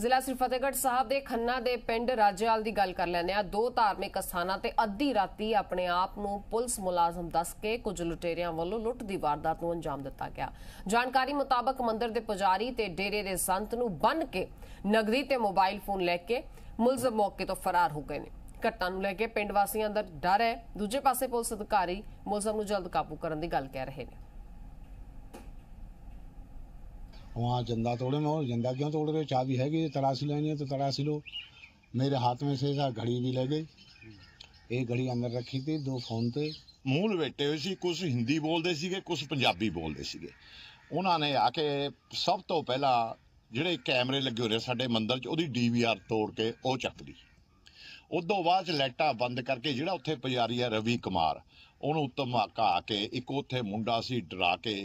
ਜ਼ਿਲ੍ਹਾ ਸ੍ਰੀ ਫਤਿਹਗੜ੍ਹ ਸਾਹਿਬ ਦੇ ਖੰਨਾ ਦੇ ਪਿੰਡ ਰਾਜੇਵਾਲ ਦੀ ਗੱਲ ਕਰ ਲੈਂਦੇ ਆ ਦੋ ਧਾਰਮਿਕ ਸਥਾਨਾਂ ਤੇ ਅੱਧੀ ਰਾਤੀ ਆਪਣੇ ਆਪ ਨੂੰ ਪੁਲਿਸ ਮੁਲਾਜ਼ਮ ਦੱਸ ਕੇ ਕੁਝ ਲੁਟੇਰਿਆਂ ਵੱਲੋਂ ਲੁੱਟ ਦੀ ਵਾਰਦਾਤ ਨੂੰ ਅੰਜਾਮ ਦਿੱਤਾ ਗਿਆ। ਜਾਣਕਾਰੀ ਮੁਤਾਬਕ ਮੰਦਿਰ ਦੇ ਪੁਜਾਰੀ ਤੇ ਡੇਰੇ ਦੇ ਸੰਤ ਨੂੰ ਬੰਨ ਕੇ ਨਗਦੀ ਤੇ ਮੋਬਾਈਲ ਫੋਨ ਲੈ ਕੇ ਮੁਲਜ਼ਮ ਮੌਕੇ ਤੋਂ ਫਰਾਰ ਹੋ ਗਏ ਨੇ। ਘਟਨਾ ਨੂੰ ਲੈ ਕੇ ਪਿੰਡ ਵਾਸੀਆਂ ਅੰਦਰ ਡਰ ਹੈ। ਦੂਜੇ ਪਾਸੇ ਪੁਲਿਸ ਅਧਿਕਾਰੀ ਮੁਲਜ਼ਮ ਨੂੰ ਜਲਦ ਕਾਬੂ ਕਰਨ ਦੀ ਗੱਲ ਕਹਿ ਰਹੇ ਨੇ। वहाँ जंदा तोड़े में और जंदा क्यों तोड़ रहे हो चाबी हैगी तलाशी लेनी है तो तलाशी लो मेरे हाथ में से ऐसा घड़ी भी ले गई एक घड़ी अंदर रखी थी दो फोन थे ਮੂੰਹ ਲਵੇਟੇ ਹੋਏ ਸੀ ਕੁਝ ਹਿੰਦੀ ਬੋਲਦੇ ਸੀਗੇ ਕੁਝ ਪੰਜਾਬੀ ਬੋਲਦੇ ਸੀਗੇ ਉਹਨਾਂ ਨੇ ਆ ਕੇ ਸਭ ਤੋਂ ਪਹਿਲਾਂ ਜਿਹੜੇ ਕੈਮਰੇ ਲੱਗੇ ਹੋਏ ਨੇ ਸਾਡੇ ਮੰਦਿਰ 'ਚ ਉਹਦੀ ਡੀਵੀਆਰ ਤੋੜ ਕੇ ਉਹ ਚੱਕ ਲਈ ਉਦੋਂ ਬਾਅਦ 'ਚ ਲਾਈਟਾਂ ਬੰਦ ਕਰਕੇ ਜਿਹੜਾ ਉੱਥੇ ਪੁਜਾਰੀ ਹੈ ਰਵੀ ਕੁਮਾਰ ਉਹਨੂੰ ਧਮਾਕਾ ਆ ਕੇ ਇੱਕ ਉੱਥੇ ਮੁੰਡਾ ਸੀ ਡਰਾ ਕੇ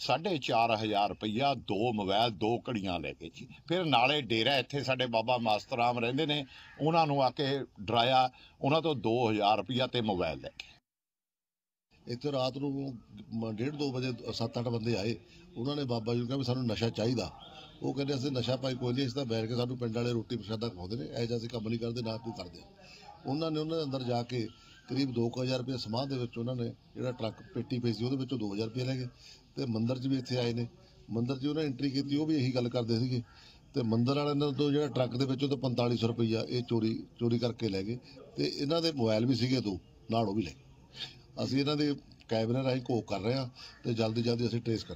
4500 ਰੁਪਈਆ ਦੋ ਮੋਬਾਈਲ ਦੋ ਘੜੀਆਂ ਲੈ ਕੇ ਜੀ। ਫਿਰ ਨਾਲੇ ਡੇਰਾ ਇੱਥੇ ਸਾਡੇ ਬਾਬਾ ਮਾਸਟਰਾਮ ਰਹਿੰਦੇ ਨੇ, ਉਹਨਾਂ ਨੂੰ ਆ ਕੇ ਡਰਾਇਆ, ਉਹਨਾਂ ਤੋਂ 2000 ਰੁਪਈਆ ਤੇ ਮੋਬਾਈਲ ਲੈ ਕੇ। ਇੱਥੇ ਰਾਤ ਨੂੰ ਡੇਢ ਦੋ ਵਜੇ ਸੱਤ ਅੱਠ ਬੰਦੇ ਆਏ, ਉਹਨਾਂ ਨੇ ਬਾਬਾ ਜੀ ਨੂੰ ਕਿਹਾ ਵੀ ਸਾਨੂੰ ਨਸ਼ਾ ਚਾਹੀਦਾ। ਉਹ ਕਹਿੰਦੇ, ਅਸੀਂ ਨਸ਼ਾ ਭਾਈ ਕੋਈ ਨਹੀਂ, ਅਸੀਂ ਤਾਂ ਬੈਠ ਕੇ ਸਾਨੂੰ ਪਿੰਡ ਵਾਲੇ ਰੋਟੀ ਪ੍ਰਸ਼ਾਦਾ ਖਵਾਉਂਦੇ ਨੇ ਐਜਾ ਅਸੀਂ ਕੰਮ ਨਹੀਂ ਕਰਦੇ, ਨਾ ਕੋਈ ਕਰਦੇ। ਉਹਨਾਂ ਨੇ, ਉਹਨਾਂ ਦੇ ਅੰਦਰ ਜਾ ਕੇ ਕਰੀਬ 2000 ਰੁਪਏ ਸਮਾਨ ਦੇ ਵਿੱਚ ਉਹਨਾਂ ਨੇ ਜਿਹੜਾ ਟਰੱਕ ਪੇਟੀ ਪਈ ਸੀ, ਉਹਦੇ ਵਿੱਚੋਂ 2000 ਰੁਪਏ ਲੈ ਗਏ। ਤੇ ਮੰਦਰ 'ਚ ਵੀ ਇੱਥੇ ਆਏ ਨੇ। ਮੰਦਰ 'ਚ ਉਹਨਾਂ ਐਂਟਰੀ ਕੀਤੀ, ਉਹ ਵੀ ਇਹੀ ਗੱਲ ਕਰਦੇ ਸੀਗੇ। ਤੇ ਮੰਦਰ ਵਾਲਿਆਂ ਨੇ ਤੋਂ ਜਿਹੜਾ ਟਰੱਕ ਦੇ ਵਿੱਚੋਂ ਤਾਂ 4500 ਰੁਪਈਆ ਇਹ ਚੋਰੀ ਚੋਰੀ ਕਰਕੇ ਲੈ ਗਏ। ਤੇ ਇਹਨਾਂ ਦੇ ਮੋਬਾਈਲ ਵੀ ਸੀਗੇ ਦੋ ਨਾਲ ਉਹ ਵੀ ਲੈ ਗਏ। ਅਸੀਂ ਇਹਨਾਂ ਦੇ ਕੈਮਰੇ ਰਾਹੀਂ ਘੋਖ ਕਰ ਰਹੇ ਹਾਂ ਤੇ ਜਲਦੀ ਜਲਦੀ ਅਸੀਂ ਟ੍ਰੇਸ ਕਰ